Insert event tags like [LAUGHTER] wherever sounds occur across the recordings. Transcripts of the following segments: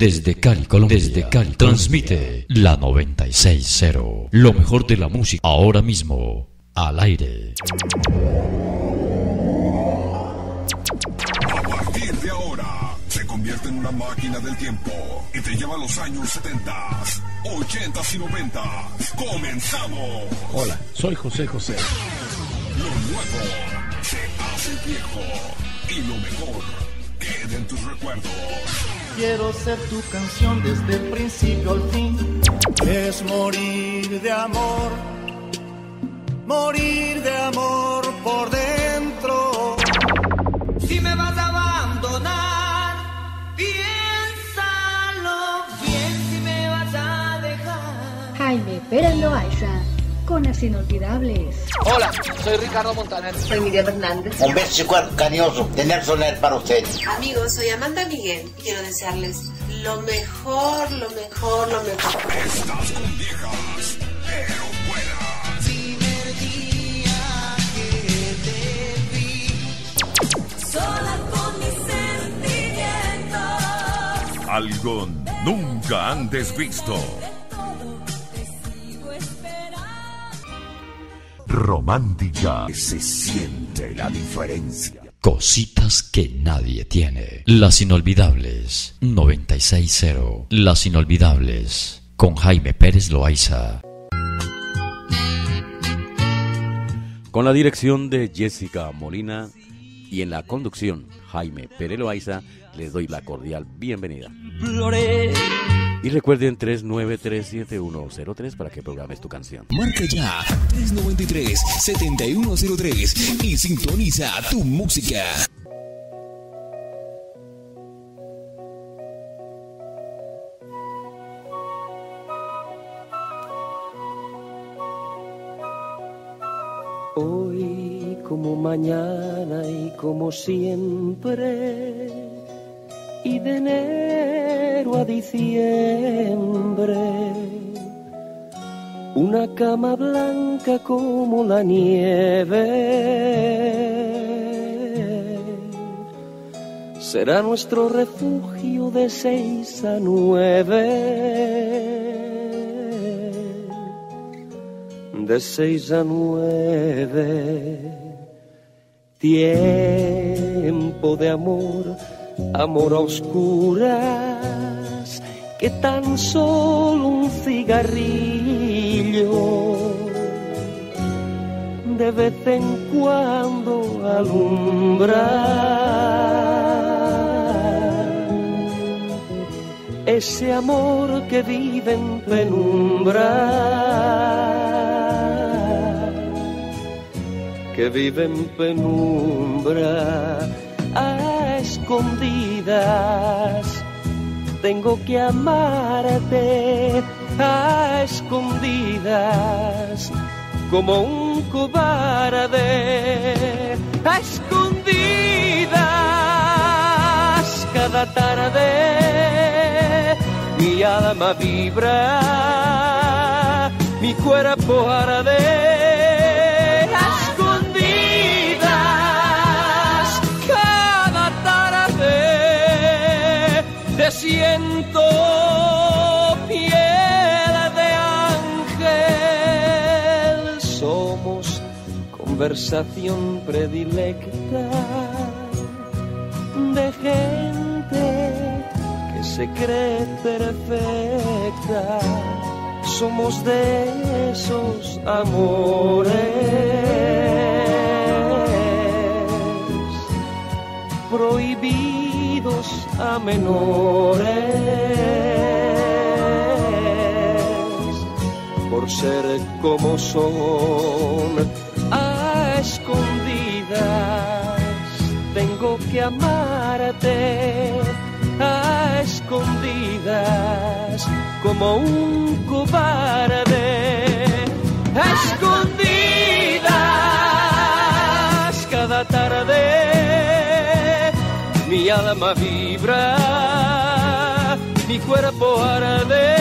Desde Cali, Colombia, desde Cali, transmite la 960. Lo mejor de la música ahora mismo al aire. A partir de ahora, se convierte en una máquina del tiempo y te lleva a los años 70, 80 y 90. ¡Comenzamos! Hola, soy José José. Lo nuevo se hace viejo y lo mejor queda en tus recuerdos. Quiero ser tu canción desde el principio al fin. Es morir de amor, morir de amor por dentro. Si me vas a abandonar, piénsalo bien si me vas a dejar. Jaime Pérez Loaiza, las inolvidables. Hola, soy Ricardo Montaner. Soy Miriam Hernández. Un beso cariñoso de Nelson Ler para ustedes. Amigos, soy Amanda Miguel quiero desearles lo mejor, lo mejor, lo mejor. Estás con viejas, pero buenas. Primer día que te vi, sola con mis sentimientos. Algo nunca antes visto. Romántica. Se siente la diferencia. Cositas que nadie tiene. Las inolvidables. 960. Las inolvidables. Con Jaime Pérez Loaiza. Con la dirección de Jessica Molina y en la conducción Jaime Pérez Loaiza, les doy la cordial bienvenida. Y recuerden 3937103 para que programes tu canción. Marca ya 393-7103 y sintoniza tu música. Hoy como mañana y como siempre, y de enero a diciembre, una cama blanca como la nieve. Será nuestro refugio de seis a nueve. de seis a nueve. Tiempo de amor, amor a oscuras, que tan solo un cigarrillo. De vez en cuando alumbra. Ese amor que vive en penumbra. Que vive en penumbra escondidas. Tengo que amarte a escondidas como un cobarde a escondidas cada tarde mi alma vibra mi cuerpo arde siento piel de ángel. Somos conversación predilecta de gente que se cree perfecta. Somos de esos amores prohibidos a menores. Por ser como son a escondidas tengo que amarte a escondidas como un cobarde alma vibra, mi cuerpo arde.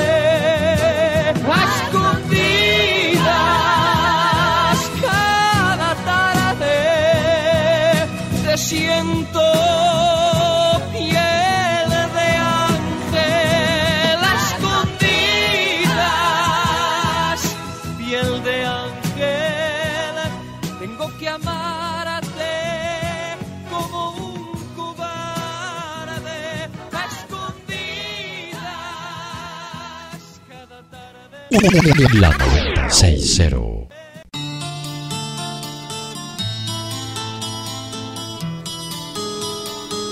A escondidas cada tarde te siento La 960.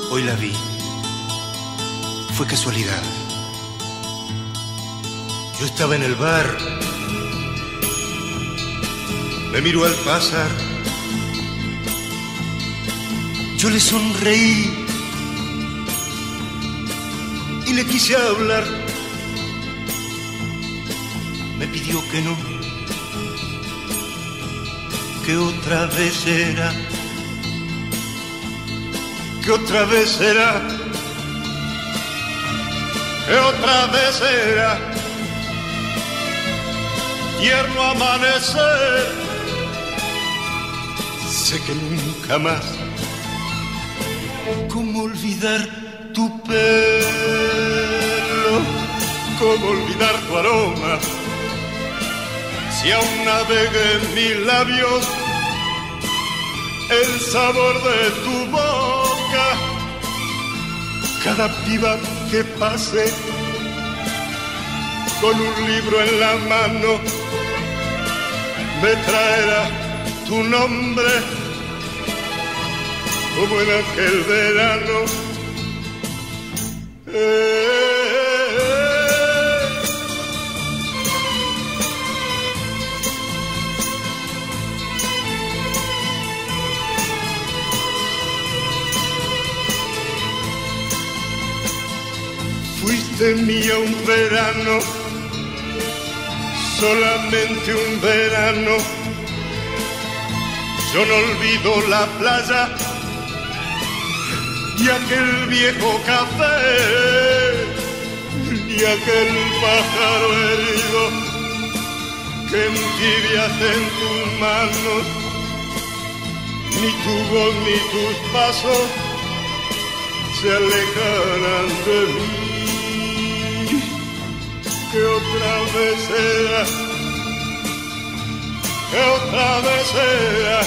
Hoy la vi. Fue casualidad. Yo estaba en el bar. Me miró al pasar. Yo le sonreí y le quise hablar. Me pidió que no, que otra vez era, que otra vez era, que otra vez era, tierno amanecer. Sé que nunca más, ¿cómo olvidar tu pelo? ¿Cómo olvidar tu aroma? Si aún navega en mis labios el sabor de tu boca, cada piba que pase con un libro en la mano me traerá tu nombre como en aquel verano. Fuiste mía un verano, solamente un verano. Yo no olvido la playa y aquel viejo café y aquel pájaro herido que entibias en tus manos ni tu voz ni tus pasos se alejarán de mí que otra vez sea que otra vez sea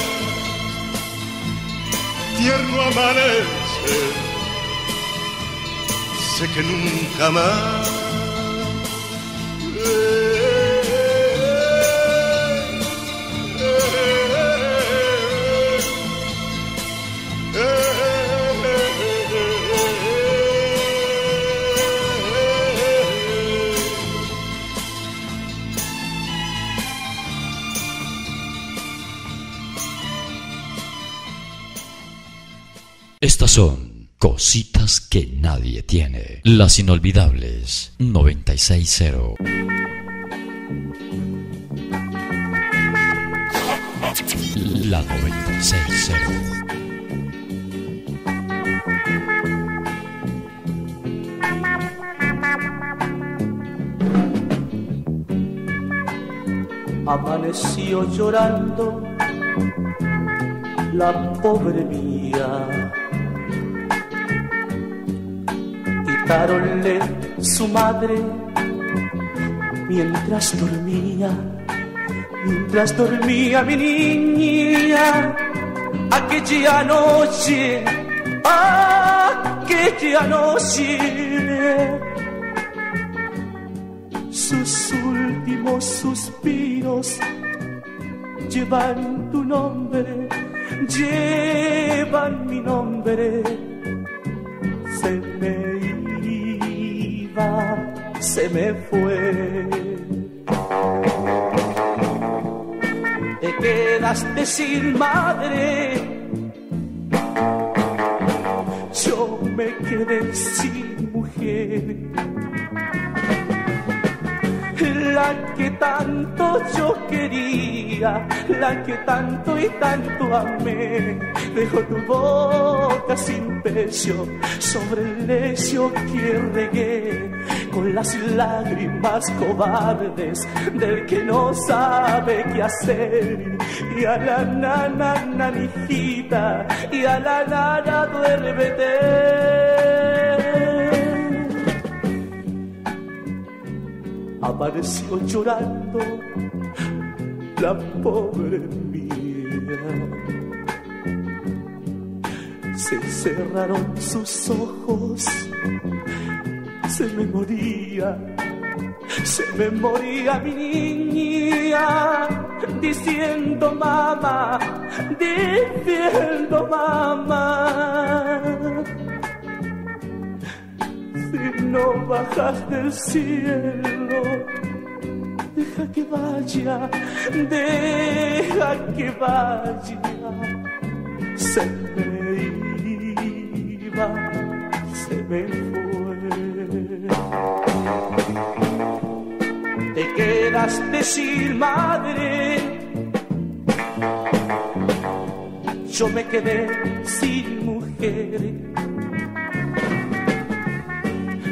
tierno amanece sé que nunca más. Son cositas que nadie tiene. Las inolvidables 960. La 960. Amaneció llorando la pobre mía. Su madre mientras dormía, mientras dormía mi niña. Aquella noche, aquella noche, sus últimos suspiros llevan tu nombre, llevan mi nombre. Se me se me fue. Te quedaste sin madre, yo me quedé sin mujer la que tanto yo quería, la que tanto y tanto amé. Dejó tu boca sin pecho sobre el lecho que regué con las lágrimas cobardes del que no sabe qué hacer. Y a la nana, nanijita, y a la nana, duérmete. Apareció llorando la pobre mía. Se cerraron sus ojos, se me moría, se me moría mi niña, diciendo mamá, diciendo mamá. Si no bajas del cielo, deja que vaya, deja que vaya, se me iba, se me fue. Te quedaste sin madre. Yo me quedé sin mujer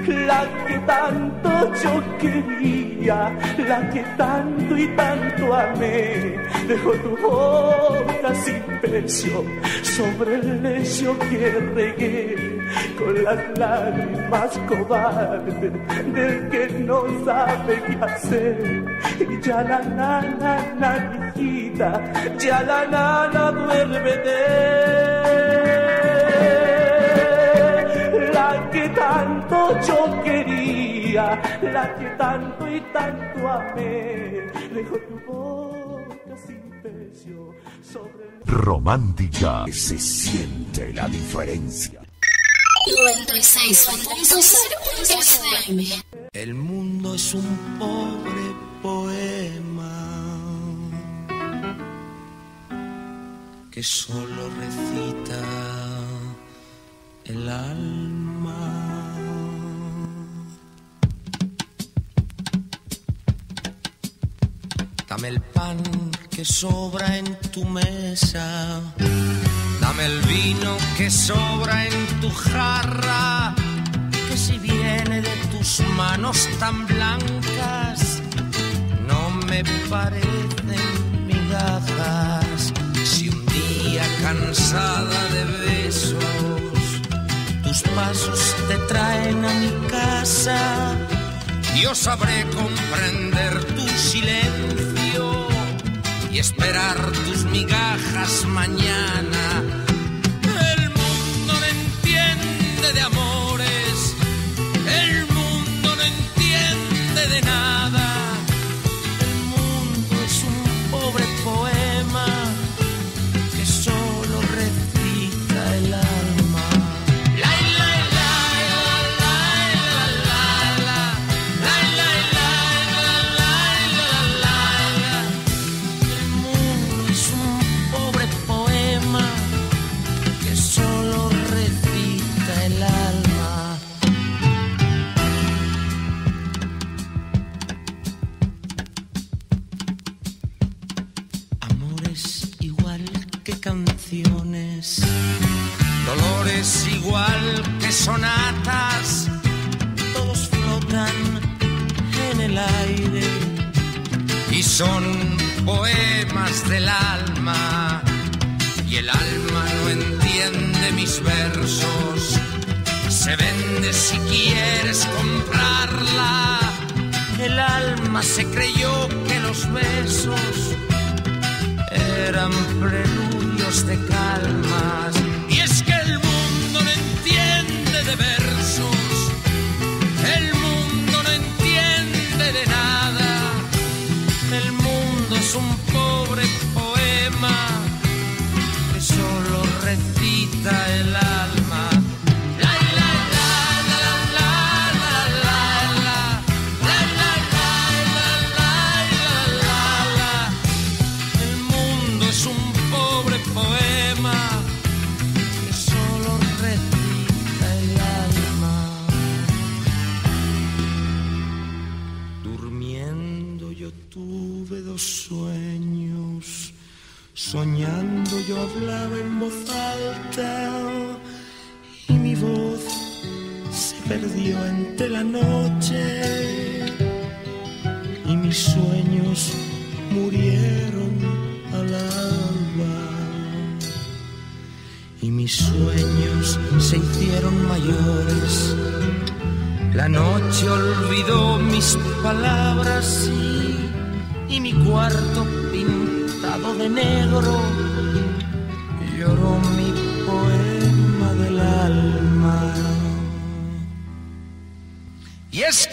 la que tanto yo quería, la que tanto y tanto amé, dejó tu boca sin pecho sobre el lecho que regué con las lágrimas cobardes del que no sabe qué hacer. Y ya la nana, nanita, ya la nana duerme que tanto yo quería, la que tanto y tanto amé, dejó tu boca sin pecho sobre el... Romántica, se siente la diferencia. 96.0 FM. El mundo es un pobre poema que solo recita el alma. Dame el pan que sobra en tu mesa. Dame el vino que sobra en tu jarra. Que si viene de tus manos tan blancas, no me parecen migajas. Si un día cansada de besos, tus pasos te traen a mi casa, yo sabré comprender tu silencio y esperar tus migajas mañana. Thy.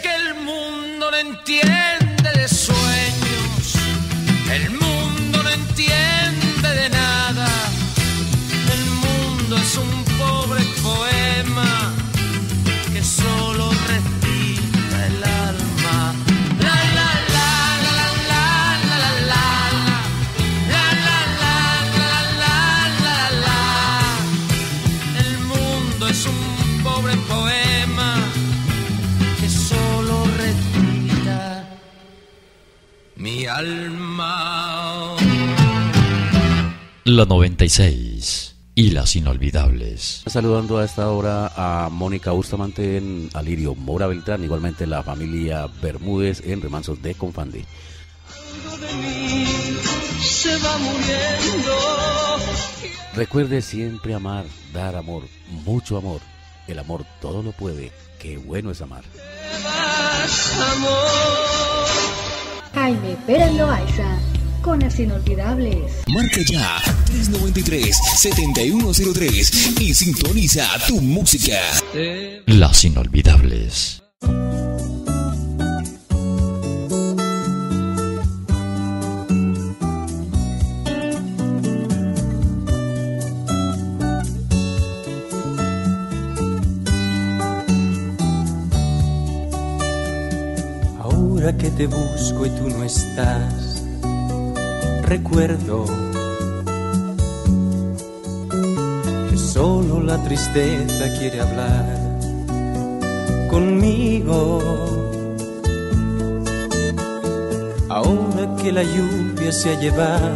El mundo no entiende de sueños, el mundo no entiende de nada, el mundo es un pobre poema alma. La 96 y las inolvidables. Saludando a esta hora a Mónica Bustamante en Alirio Mora Beltrán, igualmente la familia Bermúdez en Remansos de Confandi. Se va muriendo. Recuerde siempre amar, dar amor, mucho amor. El amor todo lo puede, qué bueno es amar. Jaime Pérez Loaiza, con las inolvidables. Marca ya 393-7103 y sintoniza tu música. Las inolvidables. Ahora que te busco y tú no estás, recuerdo que solo la tristeza quiere hablar conmigo. Ahora que la lluvia se ha llevado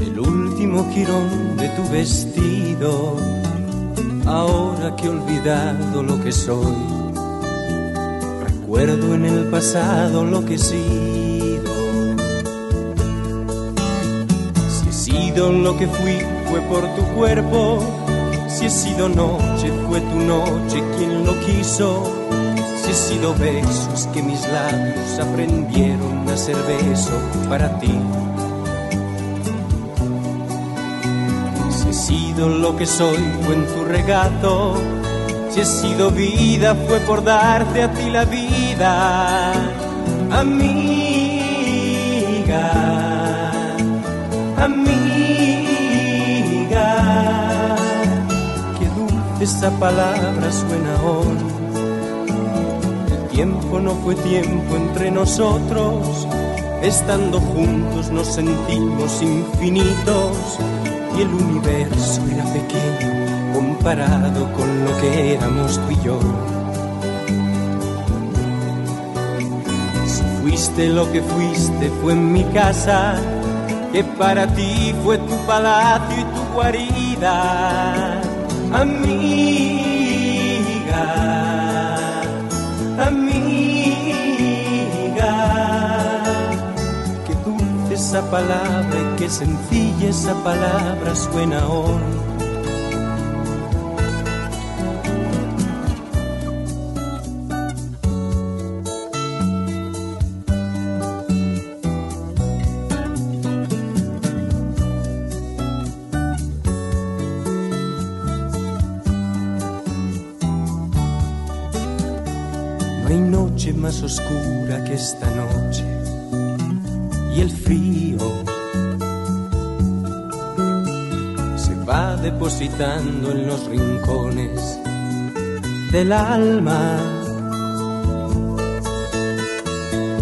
el último jirón de tu vestido, ahora que he olvidado lo que soy Recuerdo en el pasado lo que he sido. Si he sido lo que fui, fue por tu cuerpo. Si he sido noche, fue tu noche quien lo quiso. Si he sido besos que mis labios aprendieron a ser beso para ti. Si he sido lo que soy, fue en tu regato. Si he sido vida fue por darte a ti la vida, amiga, amiga. Qué dulce esa palabra suena hoy. El tiempo no fue tiempo entre nosotros, estando juntos nos sentimos infinitos y el universo era pequeño comparado con lo que éramos tú y yo. Si fuiste lo que fuiste fue en mi casa, que para ti fue tu palacio y tu guarida, amiga, amiga. Qué dulce esa palabra y qué sencilla esa palabra suena hoy. Va depositando en los rincones del alma.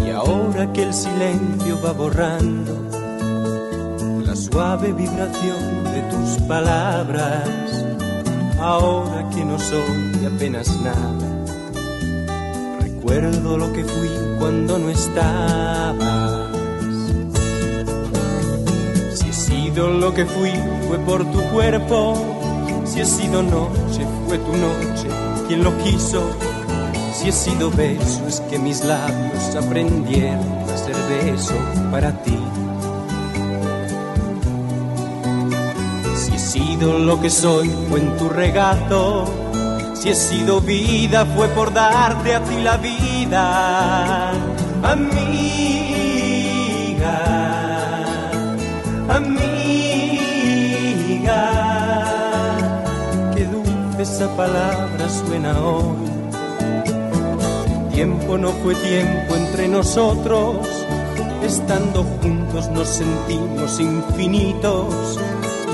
Y ahora que el silencio va borrando la suave vibración de tus palabras, ahora que no soy apenas nada recuerdo lo que fui cuando no estabas. Sido lo que fui fue por tu cuerpo, si he sido noche fue tu noche quien lo quiso. Si he sido beso es que mis labios aprendieron a ser beso para ti. Si he sido lo que soy fue en tu regazo si he sido vida fue por darte a ti la vida, amiga, esa palabra suena hoy. tiempo no fue tiempo entre nosotros, estando juntos nos sentimos infinitos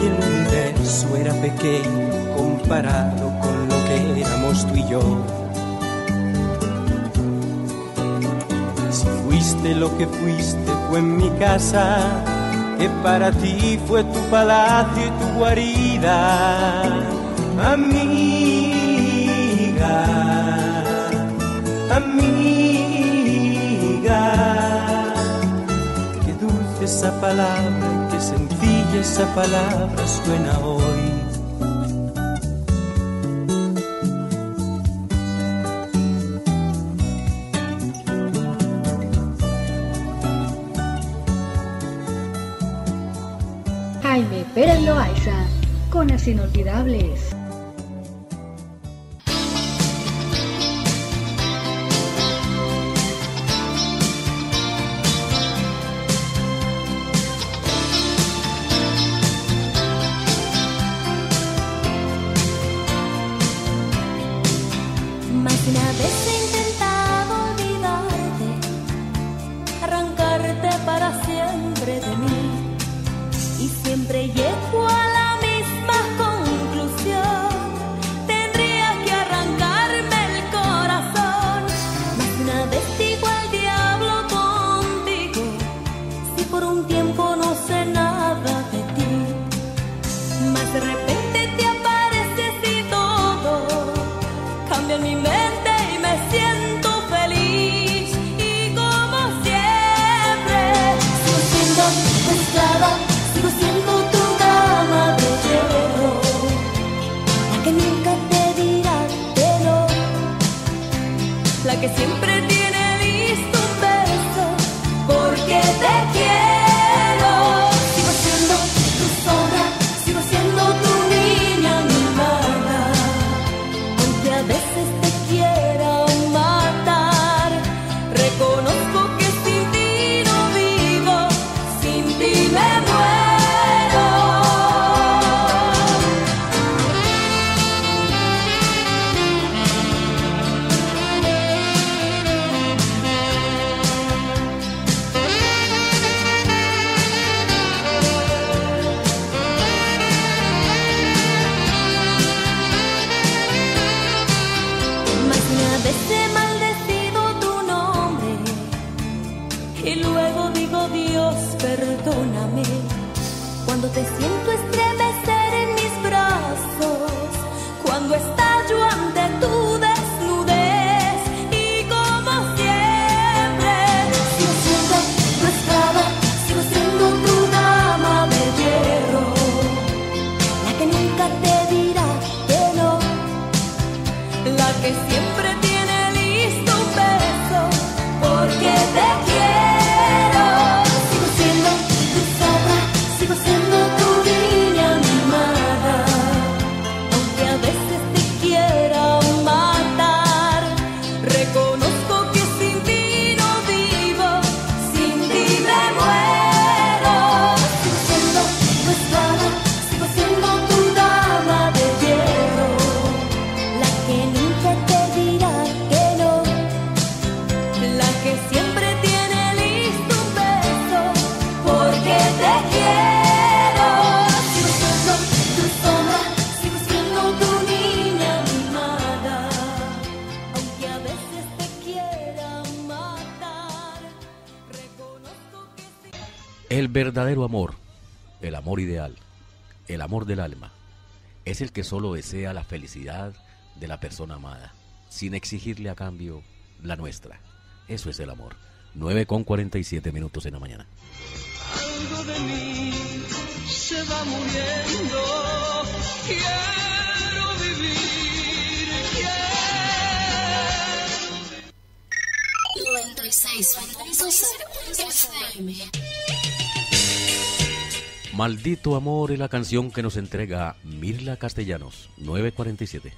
y el universo era pequeño comparado con lo que éramos tú y yo. Si fuiste lo que fuiste fue en mi casa, que para ti fue tu palacio y tu guarida, amiga, palabra qué sencilla esa palabra suena hoy. Jaime Pérez Loaiza, con las inolvidables. El verdadero amor, el amor ideal, el amor del alma, es el que solo desea la felicidad de la persona amada, sin exigirle a cambio la nuestra. Eso es el amor. 9 con 47 minutos en la mañana. Algo de mí se va muriendo. Quiero vivir, quiero 96.0 FM. Maldito amor es la canción que nos entrega Mirla Castellanos, 947.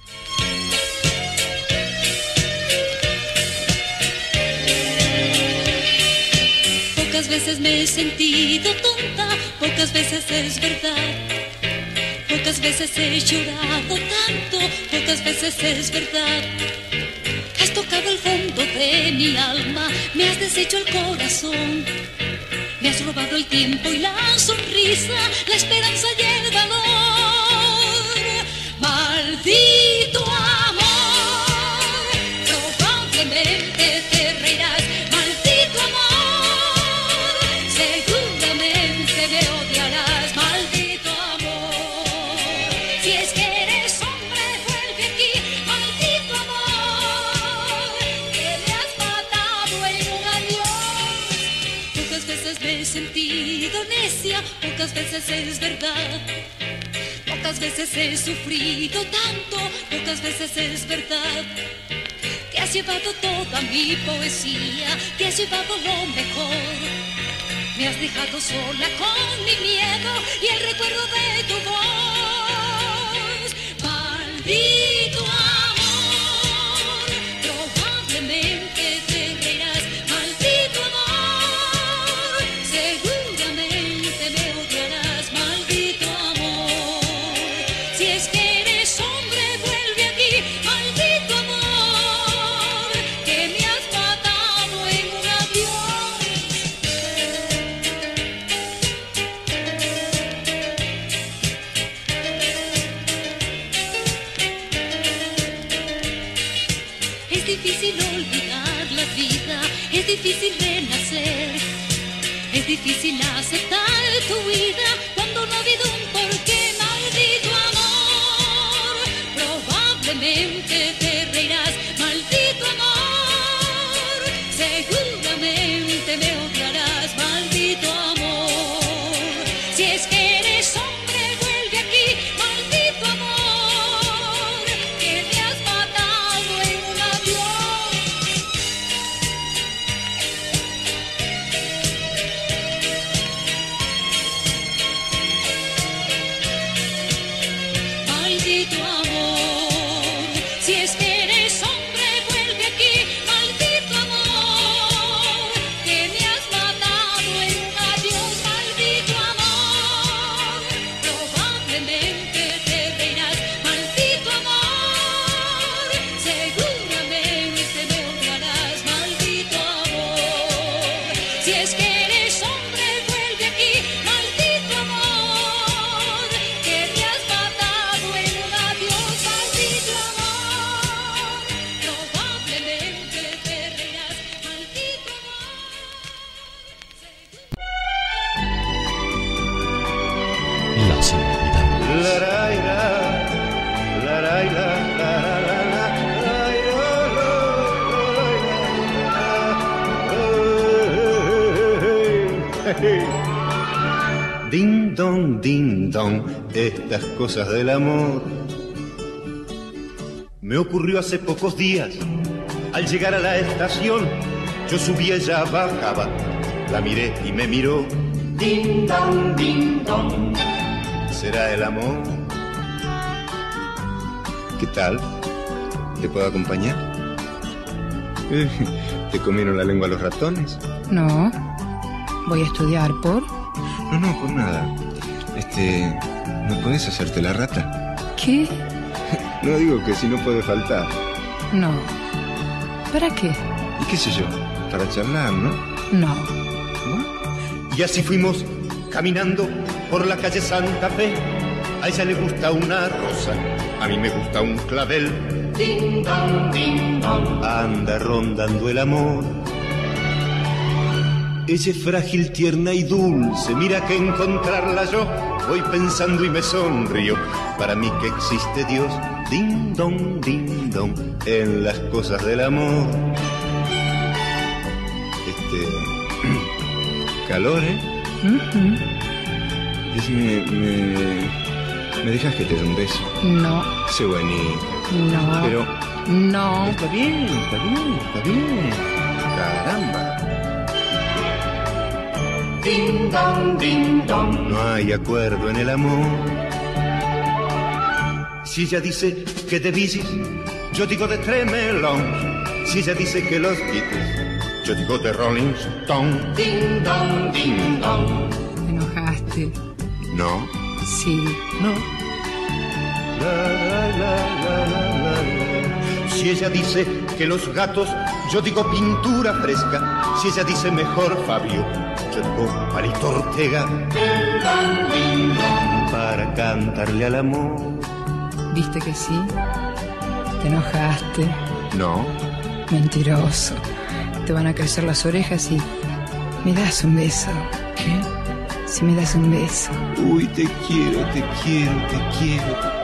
Pocas veces me he sentido tonta, pocas veces es verdad. Pocas veces he llorado tanto, pocas veces es verdad. Has tocado el fondo de mi alma, me has deshecho el corazón. Me has robado el tiempo y la sonrisa, la esperanza y el valor. Maldito pocas veces es verdad. Pocas veces he sufrido tanto, pocas veces es verdad. Que has llevado toda mi poesía, que has llevado lo mejor. Me has dejado sola con mi miedo y el recuerdo de tu voz. Ding dong, ding dong, estas cosas del amor. Me ocurrió hace pocos días, al llegar a la estación, yo subí, ella bajaba, la miré y me miró. Ding dong, ding dong, será el amor. ¿Qué tal? ¿Te puedo acompañar? [LAUGHS] ¿Te comieron la lengua los ratones? No. Voy a estudiar por. No, no, por nada. Este, ¿no puedes hacerte la rata? ¿Qué? [LAUGHS] No digo que si no puede faltar. No. ¿Para qué? ¿Y qué sé yo? Para charlar, ¿no? No. Y así fuimos caminando por la calle Santa Fe. A ella le gusta una rosa, a mí me gusta un clavel. Ding dong, ding dong. Anda rondando el amor. Ella es frágil, tierna y dulce. Mira que encontrarla yo voy pensando y me sonrío. Para mí que existe Dios, ding dong, ding dong, en las cosas del amor. Este. [CLEARS THROAT] calor, ¿eh? Decime, me, ¿me dejas que te dé un beso? No. Sé bonito. No. Pero No. está bien, está bien, está bien. Caramba. Ding dong, ding dong. No hay acuerdo en el amor. Si ella dice que de bicis, yo digo de Tremelón. Si ella dice que los Beatles, yo digo de Rolling Stone. Ding dong, ding dong. Te enojaste. No. Sí. No. La, la, la, la, la, la. Si ella dice que los gatos, yo digo pintura fresca. Si ella dice mejor Fabio, Palito Ortega. Para cantarle al amor. ¿Viste que sí? ¿Te enojaste? No. Mentiroso. Te van a crecer las orejas y... ¿Me das un beso? ¿Qué? Si me das un beso. Uy, te quiero, te quiero, te quiero.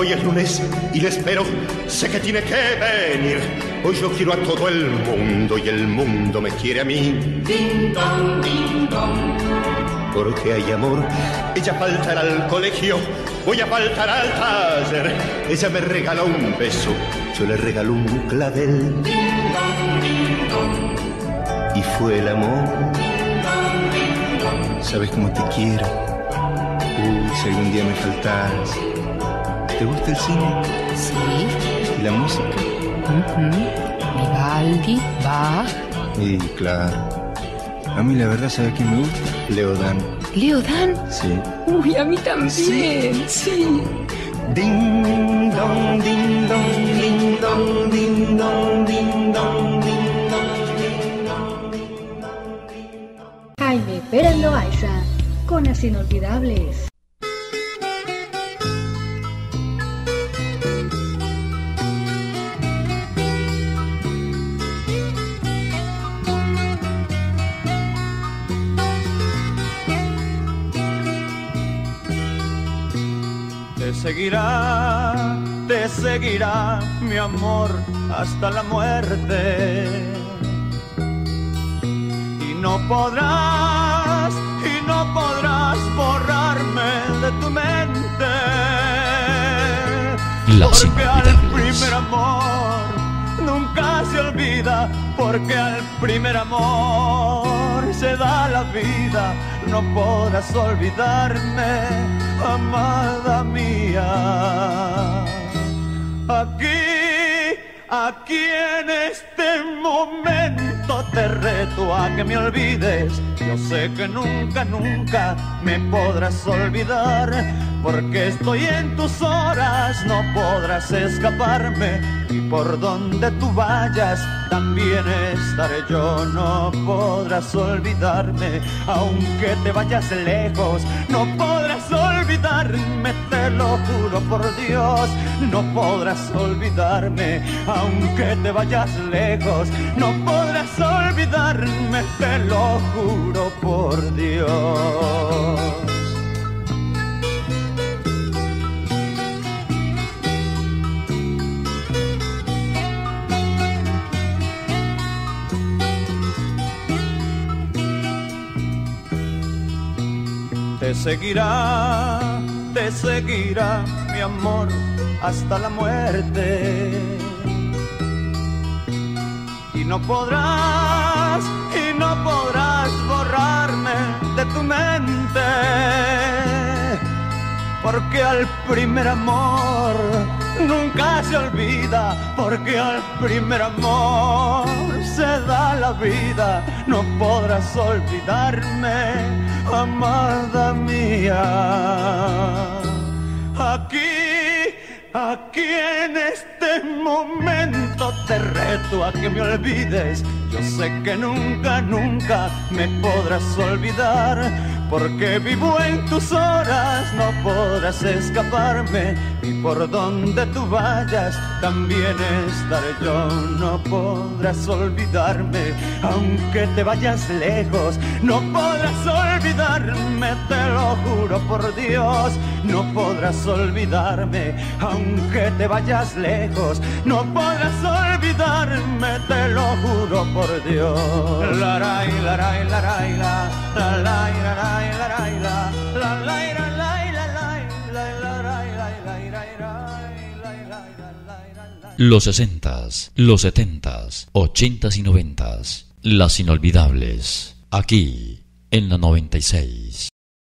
Hoy es lunes y le espero. Sé que tiene que venir. Hoy yo quiero a todo el mundo y el mundo me quiere a mí. Ding dong, ding dong. Porque hay amor. Ella faltará al colegio. Voy a faltar al taller. Ella me regaló un beso. Yo le regalo un clavel. Ding dong, ding dong. Y fue el amor. Sabes cómo te quiero. Uy, si algún día me faltas. ¿Te gusta el cine? Sí. ¿Y la música? Uh Vivaldi, Bach. Y claro. A mí la verdad, ¿sabes quién me gusta? Leodan. ¿Leodan? Sí. Uy, a mí también. Sí. sí. Ding dong, ding dong, ding dong, ding dong, ding dong, ding dong. Jaime Pérez Loaiza, con las inolvidables. Seguirá, te seguirá mi amor hasta la muerte. Y no podrás, y no podrás borrarme de tu mente. Porque al primer amor nunca se olvida, porque al primer amor se da la vida. No podrás olvidarme, amada mía. Aquí, aquí en este momento te reto a que me olvides. Yo sé que nunca, nunca me podrás olvidar. Porque estoy en tus horas, no podrás escaparme. Y por donde tú vayas, también estaré yo. No podrás olvidarme, aunque te vayas lejos. No podrás olvidarme, te lo juro por Dios. No podrás olvidarme, aunque te vayas lejos. No podrás olvidarme, te lo juro por Dios. Te seguirá, te seguirá mi amor hasta la muerte. Y no podrás, y no podrás borrarme de tu mente. Porque al primer amor nunca se olvida, porque al primer amor se da la vida, no podrás olvidarme, amada mía. Aquí, aquí en este momento te reto a que me olvides. Yo sé que nunca, nunca me podrás olvidar. Porque vivo en tus horas, no podrás escaparme. Y por donde tú vayas, también estaré yo. No podrás olvidarme, aunque te vayas lejos. No podrás olvidarme, te lo juro por Dios. No podrás olvidarme, aunque te vayas lejos. No podrás olvidarme, te lo juro por Dios. La la la la la la la la la la Los 60s, los 70s, 80s y 90s. Las inolvidables. Aquí, en la 96.